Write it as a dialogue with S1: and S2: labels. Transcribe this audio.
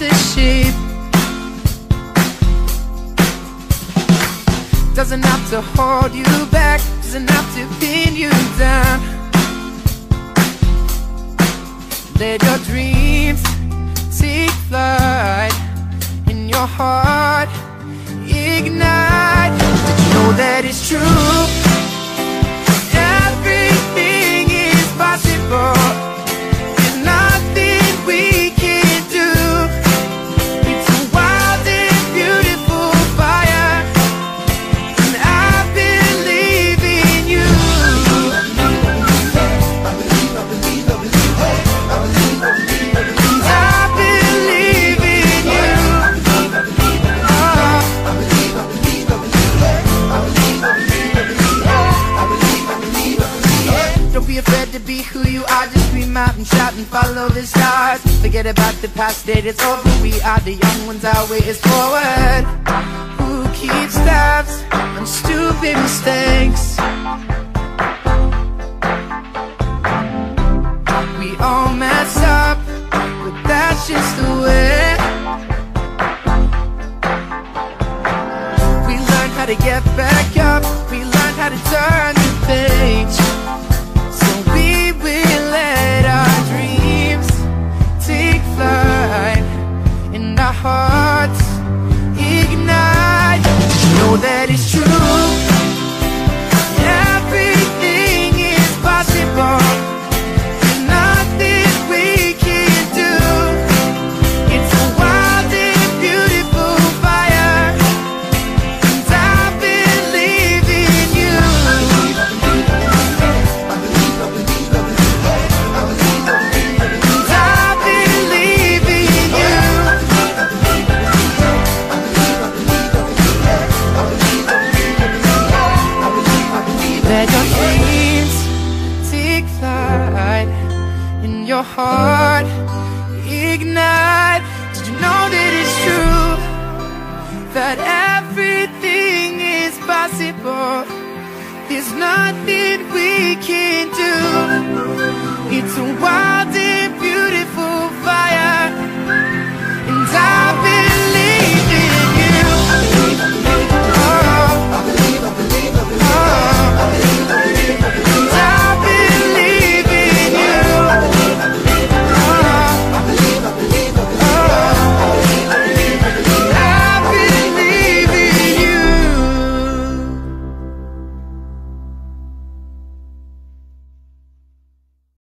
S1: a shape. Doesn't have to hold you back, doesn't have to pin you down. Let your dreams take flight in your heart, ignite.
S2: Out and shout and follow the stars. Forget about the past, it is over We are. The young ones, our way is forward. Who keeps tabs on stupid mistakes? We all mess up, but that's just the way. We learn how to get back up. We learn how to turn the page hearts ignite. Know that it's true. Your heart. Ignite. Did you know that it's true? That everything is possible. There's nothing we